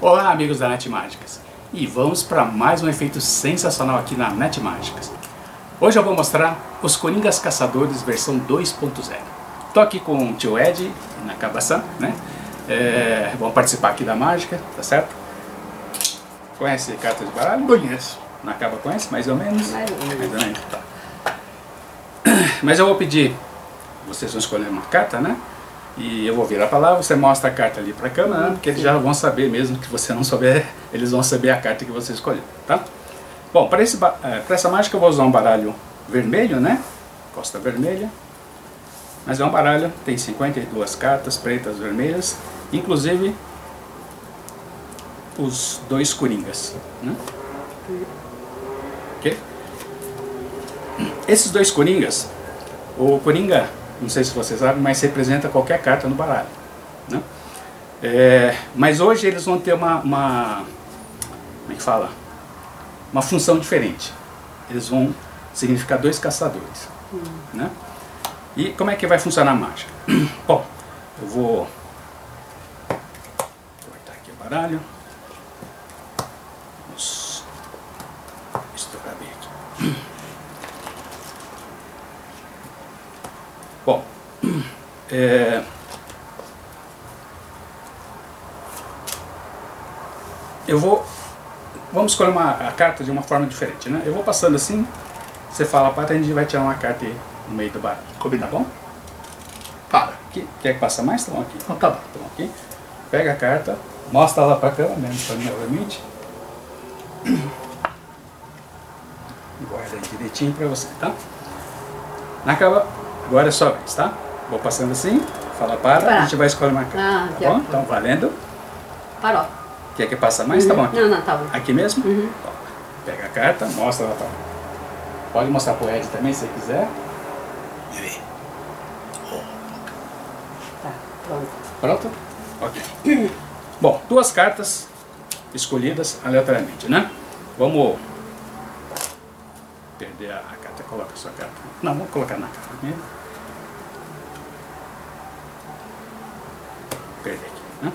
Olá amigos da Net Mágicas e vamos para mais um efeito sensacional aqui na Net Mágicas. Hoje eu vou mostrar os Coringas Caçadores versão 2.0. Estou aqui com o tio Ed na Cabaçã, né? É, vamos participar aqui da mágica, tá certo? Conhece carta de baralho? Conheço. Na Caba conhece mais ou menos? Mais ou menos. Mais ou menos, tá. Mas eu vou pedir, vocês vão escolher uma carta, né? E eu vou virar para lá, você mostra a carta ali para a né? porque eles já vão saber, mesmo que você não souber, eles vão saber a carta que você escolheu, tá? Bom, para é, essa mágica eu vou usar um baralho vermelho, né? Costa vermelha. Mas é um baralho, tem 52 cartas, pretas, vermelhas, inclusive os dois coringas, né? Ok? Esses dois coringas, o coringa não sei se você sabe, mas representa qualquer carta no baralho. Né? É, mas hoje eles vão ter uma, uma, como é que fala? Uma função diferente. Eles vão significar dois caçadores. Hum. Né? E como é que vai funcionar a mágica? Bom, eu vou cortar aqui o baralho. Vamos estourar bem aqui. Bom, é, eu vou, vamos escolher uma, a carta de uma forma diferente, né? Eu vou passando assim, você fala para a gente vai tirar uma carta aí no meio do baralho. Combina, tá bom? Para. Aqui. Quer que passa mais? Então aqui. Então tá bom. Então aqui. Pega a carta, mostra lá para a câmera, menos para mim, obviamente. Guarda aí direitinho para você, tá? Na cava, Agora é sua vez, tá? Vou passando assim, fala para, para. a gente vai escolher uma carta. Ah, tá bom? Então valendo. Parou. Quer que passa mais? Tá uhum. Tá bom aqui. Não, não, tá bom. Aqui mesmo? Uhum. pega a carta, mostra lá pra Pode mostrar pro Ed também, se quiser. Tá, pronto. Pronto? Ok. Bom, duas cartas escolhidas aleatoriamente, né? Vamos perder a carta, coloca a sua carta. Não, vamos colocar na carta mesmo. Aqui, né?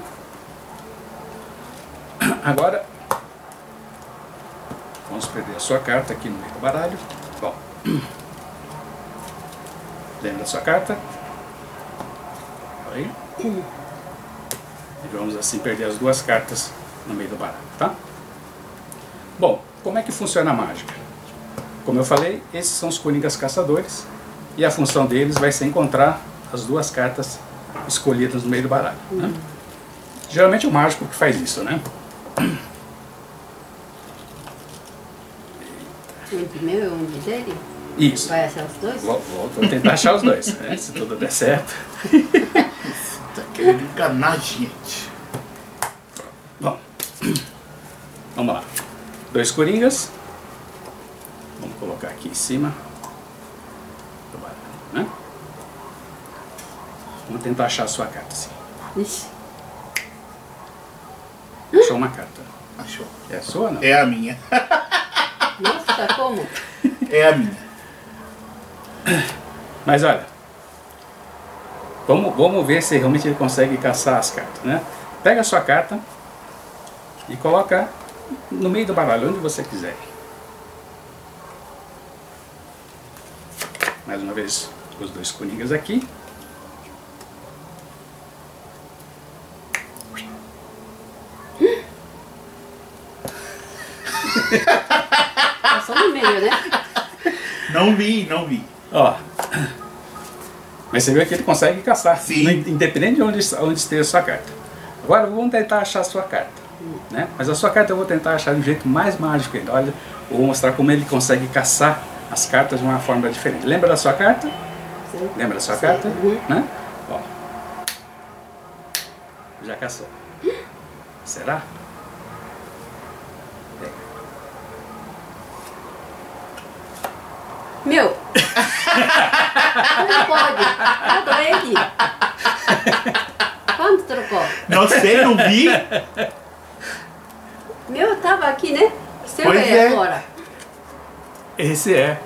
Agora, vamos perder a sua carta aqui no meio do baralho. Bom, lembra da sua carta? Aí. E vamos assim perder as duas cartas no meio do baralho, tá? Bom, como é que funciona a mágica? Como eu falei, esses são os Coringas Caçadores e a função deles vai ser encontrar as duas cartas escolhidas no meio do baralho. Né? Uhum. Geralmente é o mágico que faz isso, né? Um de meu e um de dele? Isso. Vai achar os dois? Vou, vou, vou tentar achar os dois, né? se tudo der certo. tá querendo enganar a gente. Bom, vamos lá. Dois coringas. Vamos colocar aqui em cima do baralho, né? Vamos tentar achar a sua carta assim. Ixi. Achou uma carta. Achou. É a sua ou não? É a minha. Nossa, tá como? É a minha. Mas olha, vamos, vamos ver se realmente ele consegue caçar as cartas, né? Pega a sua carta e coloca no meio do baralho, onde você quiser. Mais uma vez, os dois coringas aqui. Passou no meio, né? Não vi, não vi. Ó. Mas você viu que ele consegue caçar, Sim. independente de onde, onde esteja a sua carta. Agora vamos tentar achar a sua carta. Né? Mas a sua carta eu vou tentar achar de um jeito mais mágico ainda. Olha, eu vou mostrar como ele consegue caçar as cartas de uma forma diferente. Lembra da sua carta? Sim. Lembra da sua Sim. carta? Uhum. Né? Ó. Já caçou. Será? Meu! Não pode! Tá doente! Quando trocou? Não sei, não vi. Meu, tava aqui, né? Seu Pois é é. agora. Esse é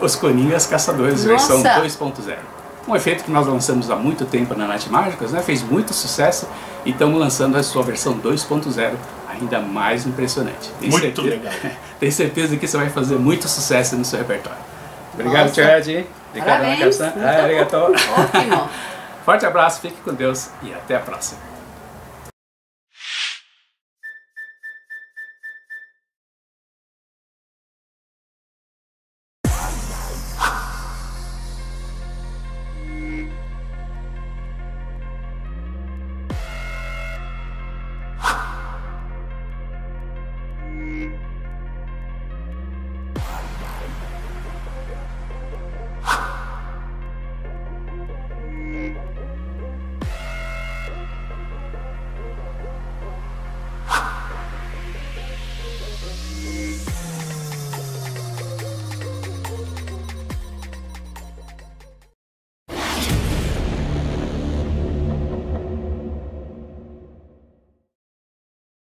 os Coringas Caçadores, Nossa. versão 2.0. Um efeito que nós lançamos há muito tempo na Night Mágicas, né? fez muito sucesso E estamos lançando a sua versão 2.0, ainda mais impressionante. Tenho Muito certeza, legal. Tenho certeza que você vai fazer muito sucesso no seu repertório. Obrigado, Nossa. Ed. Obrigado, Ana Ah, obrigado. Ótimo. Forte abraço, fique com Deus e até a próxima.